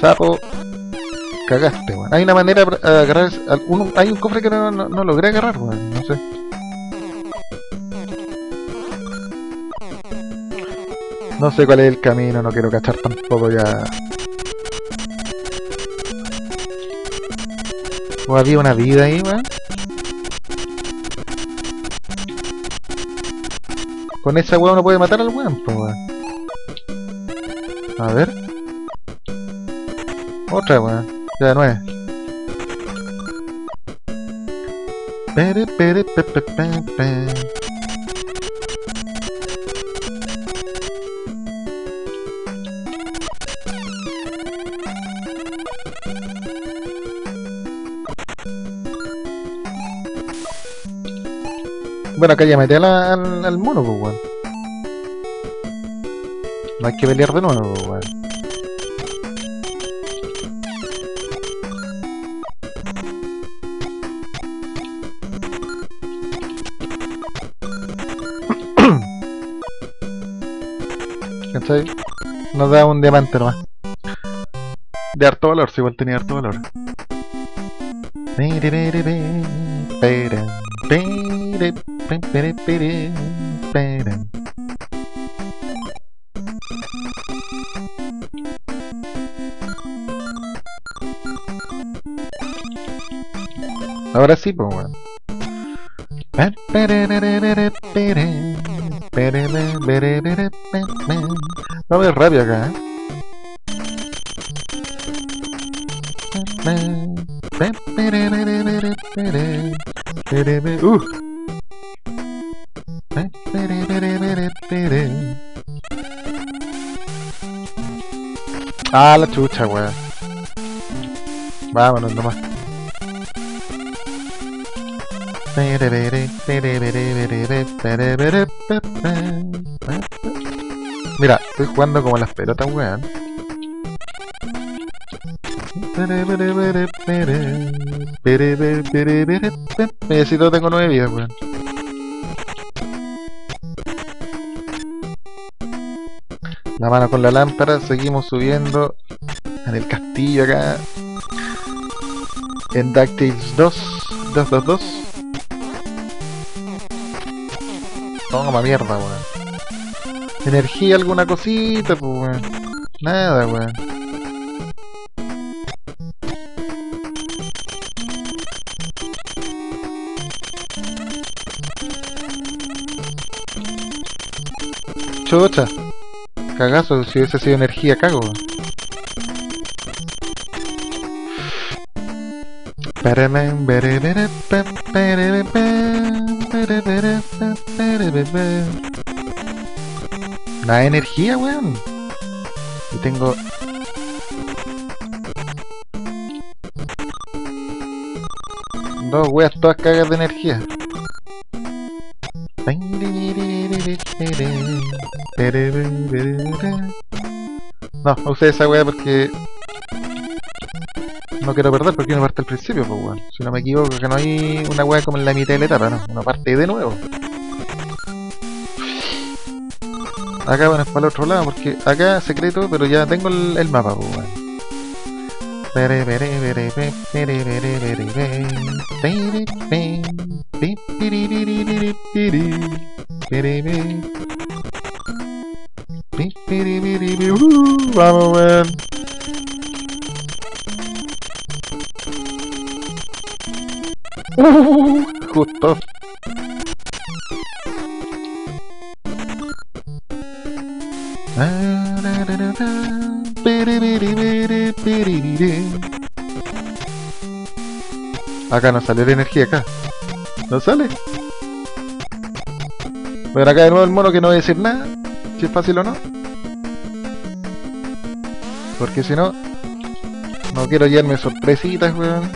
S1: Sapo. Cagaste, weón. Hay una manera de agarrar. hay un cofre que no, no, no logré agarrar, weón. No sé. No sé cuál es el camino, no quiero cachar tampoco ya. ¿O había una vida ahí, weón? Con esa weón uno puede matar al weón, weón. A ver. Otra weón. Ya no es. Pere, pere, pe, pe, pe, pe. Bueno, acá ya metí al, al mono, pues, weón. No hay que pelear de nuevo, pues, weón. ¿Cachai? Nos da un diamante nomás. De harto valor, si igual tenía harto valor. Ahora sí, pues weón. Vamos a ver rápido acá, ¿eh? Ah, la chucha, weón. Vámonos nomás. Mira, estoy jugando como las pelotas, weón. Necesito tengo nueve vidas, weón. La mano con la lámpara, seguimos subiendo en el castillo acá. En DuckTales 2, 222. Toma mierda, weón. Energía, alguna cosita, pues, weón. Nada, weón. Chucha. Cagazo, si hubiese sido energía, cago. La energía, weón. Y tengo... Dos weas todas cagas de energía. No, usé esa wea porque no quiero perder porque uno parte al principio, pues weón. Si no me equivoco, que no hay una wea como en la mitad de la etapa, no. Una parte de nuevo. Acá bueno es para el otro lado porque acá secreto, pero ya tengo el, el mapa, pues weón. Vamos, weón. Justo. Acá no sale la energía acá. No sale. Pero acá de nuevo el mono que no va a decir nada. Si es fácil o no. Porque si no, no quiero llevarme sorpresitas, weón.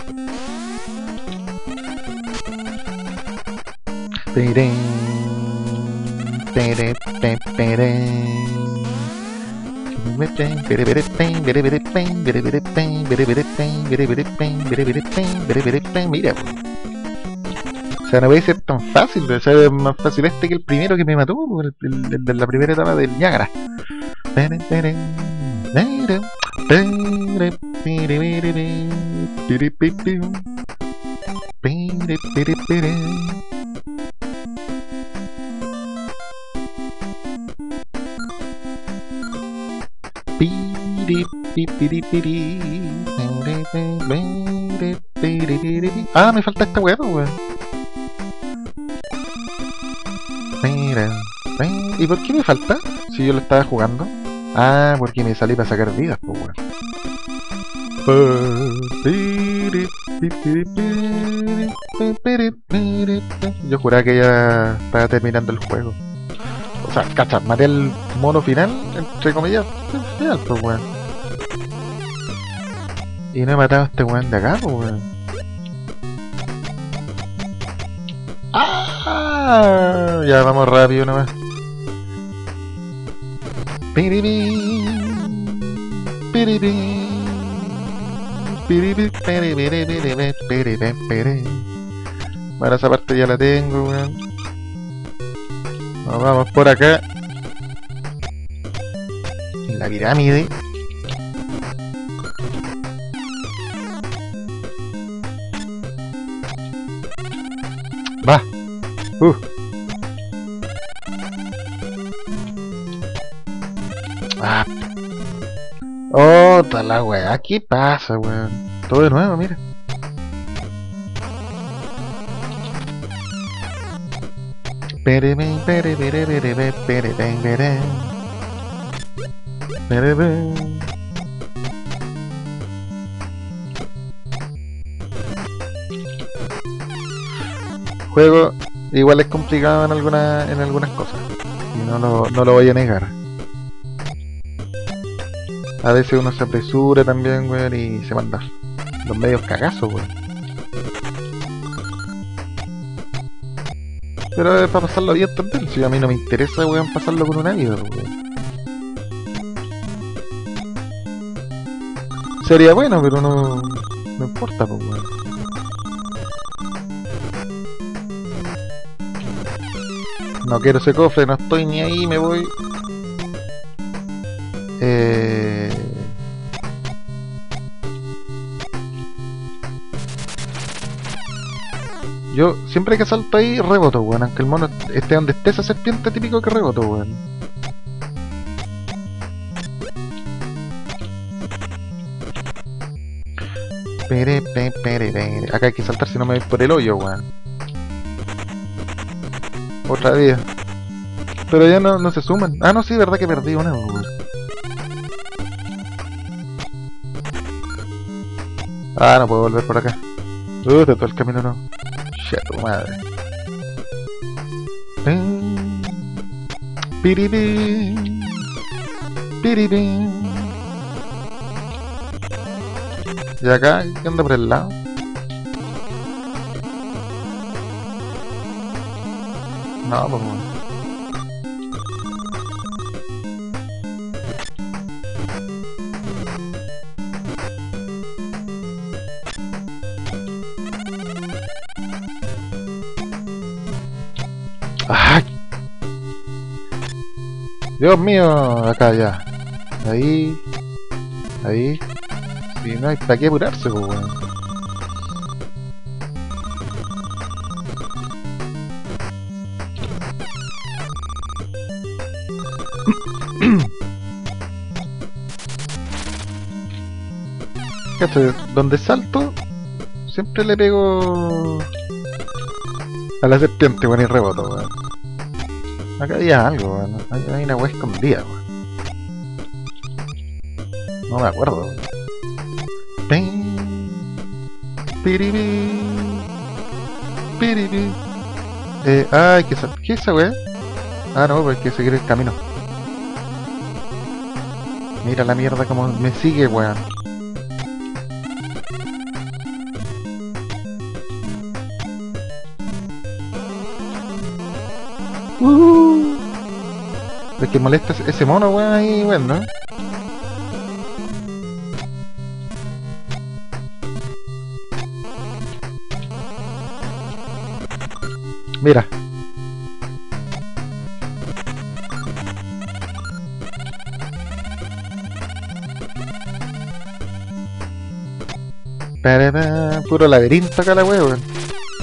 S1: Mira. O sea, no puede ser tan fácil, o sea, es más fácil este que el primero que me mató, el, de la primera etapa del Niágara. Ah, me falta esta weá, weón. Mira. ¿Y por qué me falta? Si yo lo estaba jugando. Ah, porque me salí para sacar vidas, pues weón. Yo juraba que ya estaba terminando el juego. O sea, cacha, maté el mono final, entre comillas, final, pues weón. Y no he matado a este weón de acá, pues weón. ¡Ah! Ya vamos rápido nomás. Bueno, esa parte ya la tengo, weón. Nos vamos por acá. En la pirámide. Va. Uh. La weá. ¿Qué pasa, weón? Todo de nuevo, mira. Pere, pere, pere, pere, pere, pere, pere. Juego igual es complicado en algunas en algunas cosas y no lo, no lo voy a negar. A veces uno se apresura también, weón, y se manda los medios cagazos, weón. Pero es para pasarlo bien también, si a mí no me interesa, weón, pasarlo con un ídolo, weón. Sería bueno, pero no, no importa, pues, weón. No quiero ese cofre, no estoy ni ahí, me voy. Eh... Yo siempre que salto ahí reboto, weón. Aunque el mono esté donde esté esa serpiente típico que reboto, weón. Acá hay que saltar si no me voy por el hoyo, weón. Otra vida. Pero ya no, no se suman. Ah, no, sí, verdad que perdí una, weón. Ah, no puedo volver por acá. Uh, de todo el camino no. Shit, tu madre. Pim, piribim, piribim. Y acá, ¿qué anda por el lado? No, pues Dios mío, acá ya. Ahí. Ahí. Si no hay para qué apurarse, pues. Cacho, donde salto, siempre le pego a la serpiente, weón, y reboto, weón. Acá había algo, weón. Hay, hay una weá escondida, weón. No me acuerdo. Piribi. Piribi. Eh, sal- ¿Qué es esa weá? Ah, no, pues hay que seguir el camino. Mira la mierda como me sigue, weón. Que molesta ese- mono, weón, ahí, weón, ¿no? Mira. Puro laberinto acá la weón.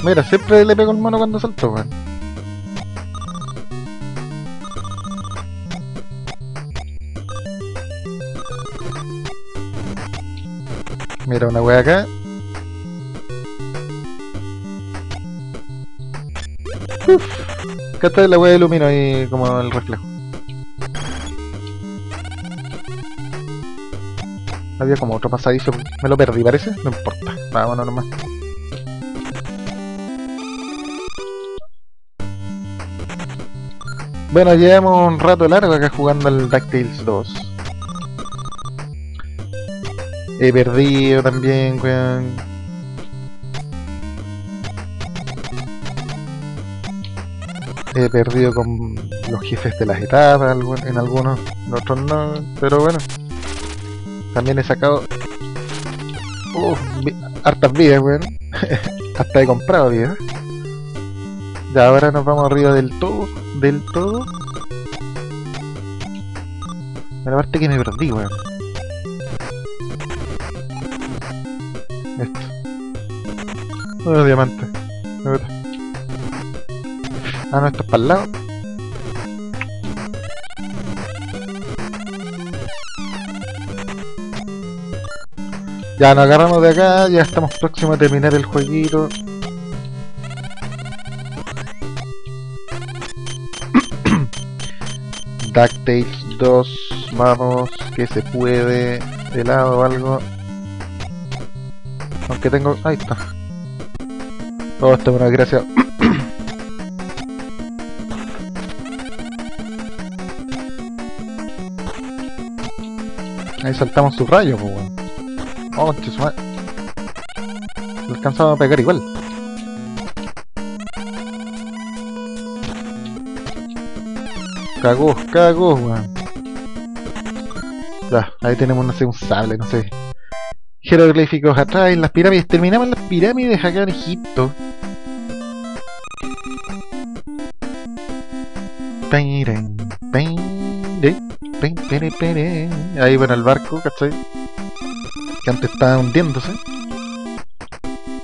S1: Mira, siempre le pego el mono cuando salto, weón. Mira una wea acá. Uf. Acá está la wea de ilumino ahí como el reflejo. Había como otro pasadizo. Me lo perdí, parece. No importa. Vámonos nomás. Bueno, llevamos un rato largo acá jugando al DuckTales 2. He perdido también, weón. He perdido con los jefes de las etapas en algunos, en otros no, pero bueno. También he sacado uf, vi- hartas vidas, weón. Hasta he comprado vidas. Ya ahora nos vamos arriba del todo, del todo. Pero aparte que me perdí, weón. Oh, diamante. Ah, no, esto es para el lado. Ya nos agarramos de acá, ya estamos próximos a terminar el jueguito. DuckTales 2, vamos, que se puede, de lado o algo. Aunque tengo... ahí está. Oh, esta es una gracia. Ahí saltamos su rayo, pues weón. Oh, chusuma. Lo alcanzaba a pegar igual. Cagó, cagó, weón. Ya, ahí tenemos, no sé, un sable, no sé. Jeroglíficos atrás en las pirámides. Terminamos las pirámides acá en Egipto. Ahí bueno el barco, ¿cachai? Que antes estaba hundiéndose.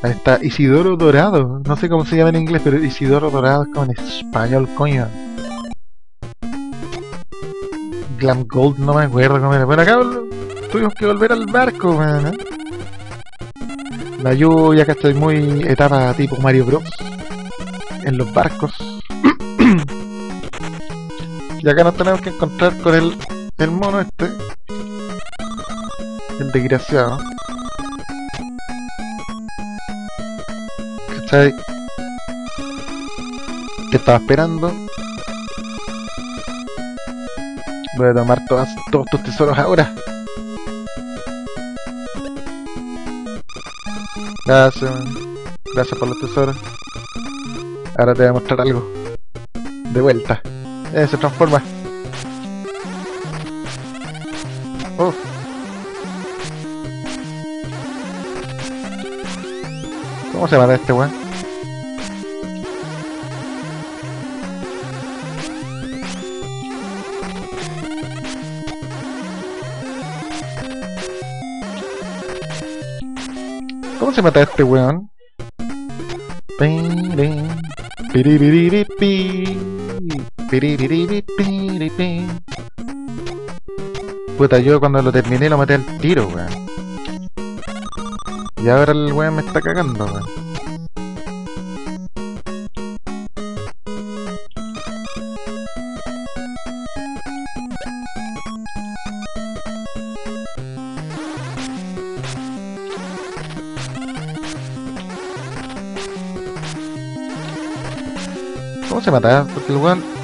S1: Ahí está Isidoro Dorado. No sé cómo se llama en inglés, pero Isidoro Dorado es como en español, coño. Glam Gold, no me acuerdo cómo era. Bueno, acá tuvimos que volver al barco, man. ¿eh? La lluvia, que estoy muy etapa tipo Mario Bros. En los barcos. Y acá nos tenemos que encontrar con el, el mono este. El desgraciado. ¿Cachai? Que estaba esperando. Voy a tomar todas, todos tus tesoros ahora. Gracias. Gracias por los tesoros. Ahora te voy a mostrar algo. De vuelta. Eh, se transforma. Oh. ¿Cómo se llama este weón? ¿Cómo se mata este weón? Puta, yo cuando lo terminé lo maté al tiro, weón. Y ahora el weón me está cagando, weón. ¿Cómo se mata? Porque el weón...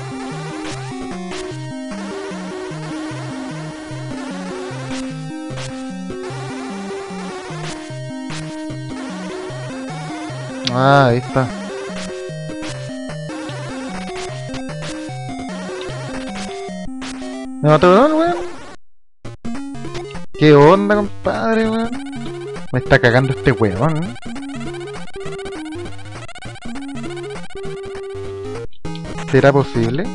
S1: Ah, ahí está. ¿Me mató el weón? ¿Qué onda, compadre, weón? Me está cagando este weón. ¿eh? ¿Será posible?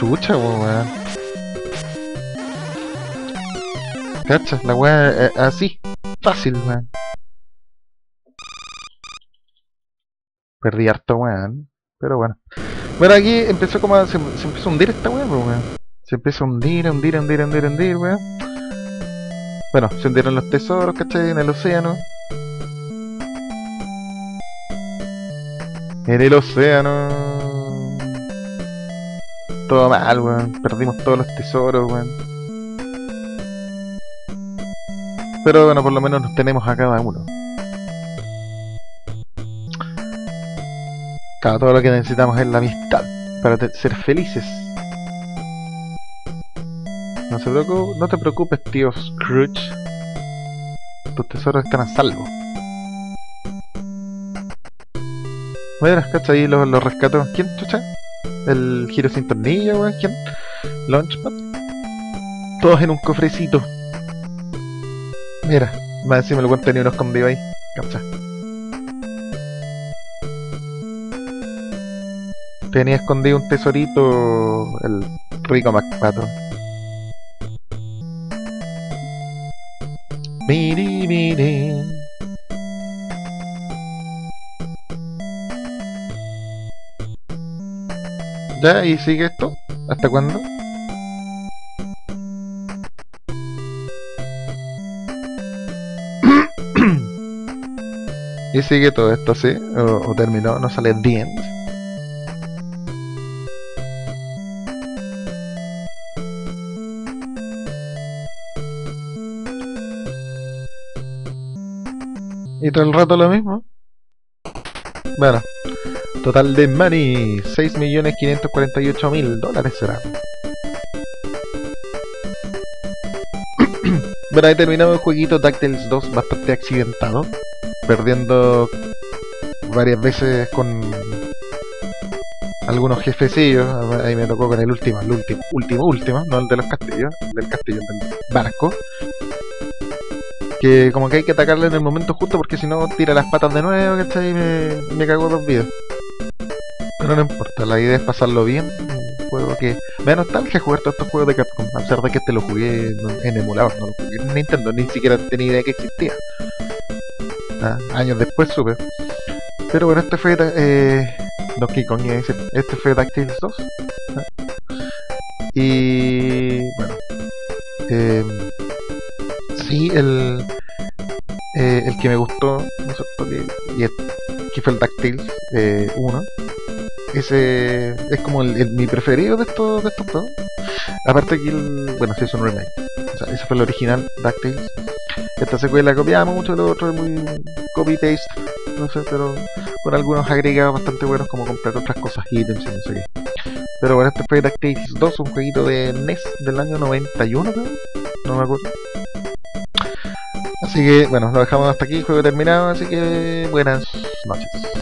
S1: Chucha, weón. Cacha, la weá es así. Fácil, weón. Perdí harto, weón. Pero bueno. Bueno, aquí empezó como a, se, empezó a hundir esta weá, weón. Se empezó a hundir, a hundir, a hundir, a hundir, a hundir, weón. Bueno, se hundieron los tesoros, ¿cachai? En el océano. En el océano. Todo mal, weón. Perdimos todos los tesoros, weón. Pero bueno, por lo menos nos tenemos a cada uno. Claro, todo lo que necesitamos es la amistad para ser felices. No, se no te preocupes, tío Scrooge. tus tesoros están a salvo. Mira, cacha ahí los, los rescató. ¿Quién, chucha? El giro sin tornillo, weón. Launchpad. Todos en un cofrecito. Mira, más encima el weón tenía uno escondido ahí. Cacha. Tenía escondido un tesorito el rico MacPato. Miri, miri. ¿Ya? ¿Y sigue esto? ¿Hasta cuándo? ¿Y sigue todo esto así? ¿O, terminó? ¿No sale End? Y todo el rato lo mismo. Bueno, total de money: 6.548.000 dólares será. bueno, he terminado el jueguito DuckTales 2 bastante accidentado, perdiendo varias veces con algunos jefecillos. Ahí me tocó con el último, el último, último, último, no el de los castillos, del castillo, del barco que como que hay que atacarle en el momento justo porque si no tira las patas de nuevo, ¿cachai? Y me, me cagó dos vidas. Pero no importa, la idea es pasarlo bien. Un juego que me da nostalgia jugar todos estos juegos de Capcom, a pesar de que este lo jugué en emulador, no lo jugué en Nintendo, ni siquiera tenía idea que existía. Ah, años después supe. Pero bueno, este fue eh, Donkey Kong, este fue DuckTales 2. ¿ah? Y bueno, eh, sí, el, eh, el que me gustó, ¿no? Que, y es, que fue el DuckTales eh, 1. Ese es como el, mi preferido de estos, de estos juegos. Aparte que el, bueno, sí es un remake. O sea, ese fue el original DuckTales. Esta secuela copiamos mucho de lo otro, es muy copy-paste, no sé, pero con algunos agregados bastante buenos como comprar otras cosas, ítems y no sé. Pero bueno, este fue DuckTales 2, un jueguito de NES del año 91, creo. No me acuerdo. Así que, bueno, lo dejamos hasta aquí, juego terminado, así que buenas noches.